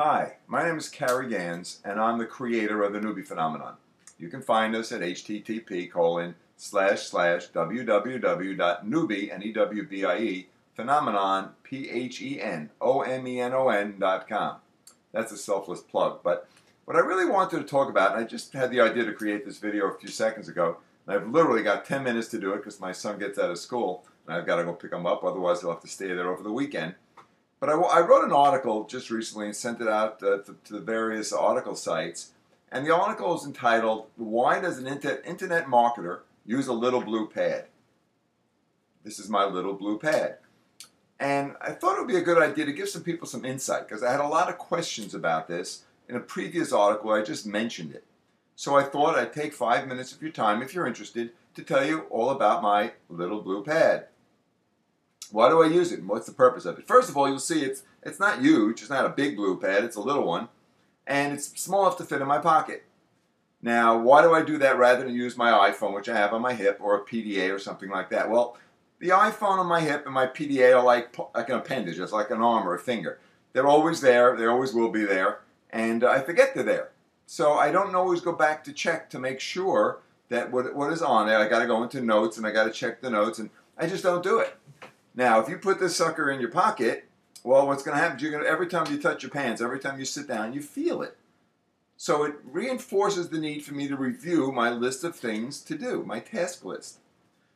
Hi, my name is Cary Gans, and I'm the creator of the Newbie Phenomenon. You can find us at http colon slash slash www.newbie, N-E-W-B-I-E, phenomenon, P-H-E-N-O-M-E-N-O-N dot com. That's a selfless plug. But what I really wanted to talk about, and I just had the idea to create this video a few seconds ago, and I've literally got 10 minutes to do it because my son gets out of school, and I've got to go pick him up, otherwise he'll have to stay there over the weekend. But I, I wrote an article just recently and sent it out uh, to, to the various article sites, and the article is entitled, Why Does an Internet Marketer Use a Little Blue Pad? This is my little blue pad. And I thought it would be a good idea to give some people some insight because I had a lot of questions about this in a previous article. I just mentioned it. So I thought I'd take five minutes of your time, if you're interested, to tell you all about my little blue pad. Why do I use it? What's the purpose of it? First of all, you'll see it's it's not huge. It's not a big blue pad. It's a little one, and it's small enough to fit in my pocket. Now, why do I do that rather than use my iPhone, which I have on my hip, or a PDA or something like that? Well, the iPhone on my hip and my PDA are like, like an appendage. It's like an arm or a finger. They're always there. They always will be there. And I forget they're there. So I don't always go back to check to make sure that what, what is on there. I got to go into notes and I got to check the notes. And I just don't do it. Now, if you put this sucker in your pocket, well, what's going to happen? is You're going to, every time you touch your pants, every time you sit down, you feel it. So it reinforces the need for me to review my list of things to do, my task list.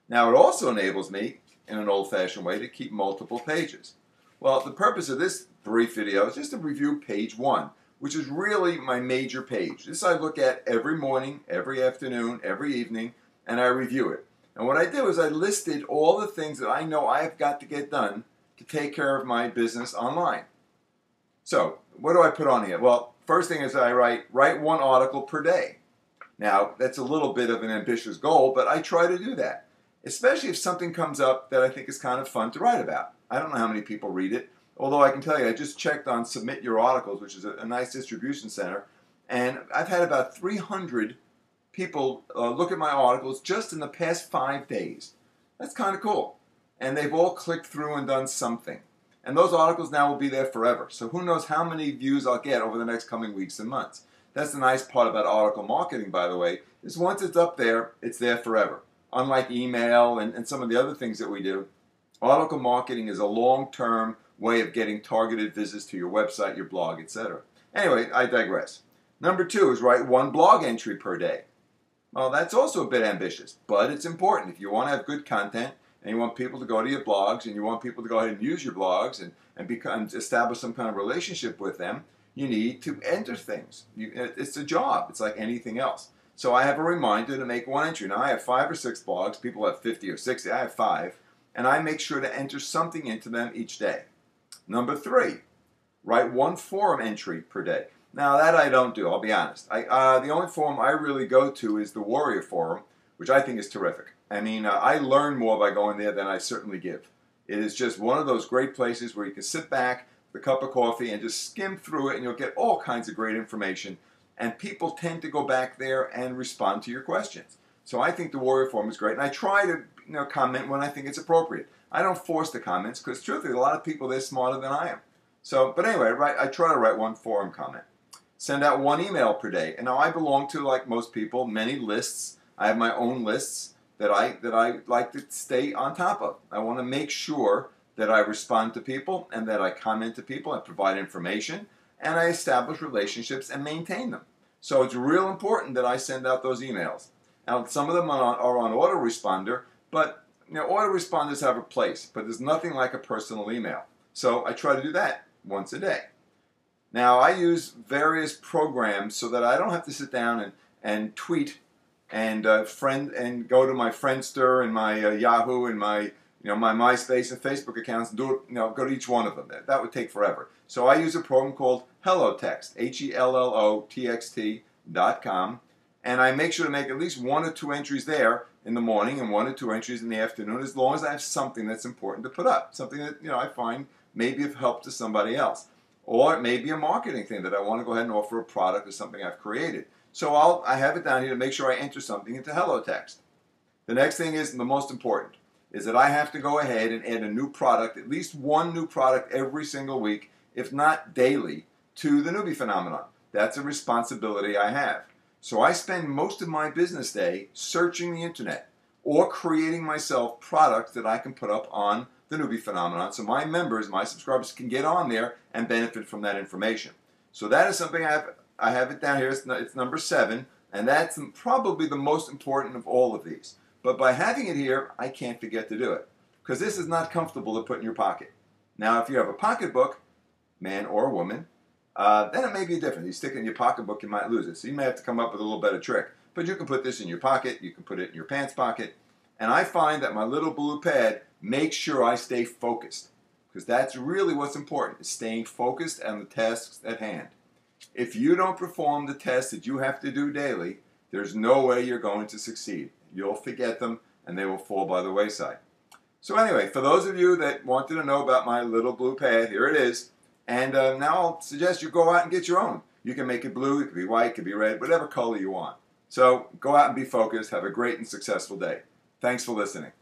Now, it also enables me, in an old-fashioned way, to keep multiple pages. Well, the purpose of this brief video is just to review page one, which is really my major page. This I look at every morning, every afternoon, every evening, and I review it. And what I did was I listed all the things that I know I've got to get done to take care of my business online. So, what do I put on here? Well, first thing is I write write one article per day. Now, that's a little bit of an ambitious goal, but I try to do that especially if something comes up that I think is kind of fun to write about. I don't know how many people read it, although I can tell you, I just checked on Submit Your Articles, which is a, a nice distribution center, and I've had about 300 people uh, look at my articles just in the past five days. That's kind of cool. And they've all clicked through and done something. And those articles now will be there forever. So who knows how many views I'll get over the next coming weeks and months. That's the nice part about article marketing, by the way, is once it's up there, it's there forever unlike email and, and some of the other things that we do, article marketing is a long-term way of getting targeted visits to your website, your blog, etc. Anyway, I digress. Number two is write one blog entry per day. Well, that's also a bit ambitious, but it's important. If you want to have good content and you want people to go to your blogs and you want people to go ahead and use your blogs and, and become establish some kind of relationship with them, you need to enter things. You, it's a job. It's like anything else. So I have a reminder to make one entry. Now I have five or six blogs. People have 50 or 60. I have five. And I make sure to enter something into them each day. Number three, write one forum entry per day. Now that I don't do, I'll be honest. I, uh, the only forum I really go to is the Warrior Forum, which I think is terrific. I mean, uh, I learn more by going there than I certainly give. It is just one of those great places where you can sit back a cup of coffee and just skim through it and you'll get all kinds of great information and people tend to go back there and respond to your questions. So I think the Warrior Forum is great, and I try to you know comment when I think it's appropriate. I don't force the comments because truthfully, a lot of people they're smarter than I am. So, but anyway, right, I try to write one forum comment. Send out one email per day, and now I belong to, like most people, many lists. I have my own lists that I that I like to stay on top of. I want to make sure that I respond to people and that I comment to people and provide information and I establish relationships and maintain them. So it's real important that I send out those emails. Now, some of them are on, are on autoresponder, but you know, autoresponders have a place, but there's nothing like a personal email. So I try to do that once a day. Now, I use various programs so that I don't have to sit down and, and tweet and uh, friend and go to my Friendster and my uh, Yahoo and my you know my MySpace and Facebook accounts and do it, you know go to each one of them. That would take forever. So I use a program called HelloTxt, H-E-L-L-O-T-X-T dot com, and I make sure to make at least one or two entries there in the morning and one or two entries in the afternoon, as long as I have something that's important to put up, something that you know I find may be of help to somebody else, or it may be a marketing thing that I want to go ahead and offer a product or something I've created. So I'll I have it down here to make sure I enter something into HelloTxt. The next thing is the most important is that I have to go ahead and add a new product, at least one new product every single week, if not daily, to the newbie phenomenon. That's a responsibility I have. So I spend most of my business day searching the internet or creating myself products that I can put up on the newbie phenomenon so my members, my subscribers can get on there and benefit from that information. So that is something I have I have it down here. It's, it's number seven, and that's probably the most important of all of these. But by having it here, I can't forget to do it because this is not comfortable to put in your pocket. Now, if you have a pocketbook, man or woman, uh, then it may be different. You stick it in your pocketbook, you might lose it. So you may have to come up with a little better trick. But you can put this in your pocket, you can put it in your pants pocket. And I find that my little blue pad makes sure I stay focused because that's really what's important is staying focused on the tasks at hand. If you don't perform the tests that you have to do daily, there's no way you're going to succeed. You'll forget them and they will fall by the wayside. So anyway, for those of you that wanted to know about my little blue pad, here it is. And uh, now I'll suggest you go out and get your own. You can make it blue, it could be white, it could be red, whatever color you want. So go out and be focused. Have a great and successful day. Thanks for listening.